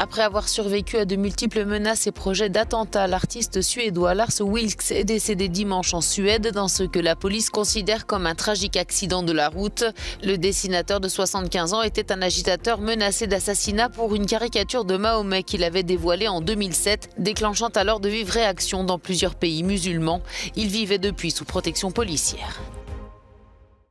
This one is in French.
Après avoir survécu à de multiples menaces et projets d'attentats, l'artiste suédois Lars Wilks est décédé dimanche en Suède dans ce que la police considère comme un tragique accident de la route. Le dessinateur de 75 ans était un agitateur menacé d'assassinat pour une caricature de Mahomet qu'il avait dévoilée en 2007, déclenchant alors de vives réactions dans plusieurs pays musulmans. Il vivait depuis sous protection policière.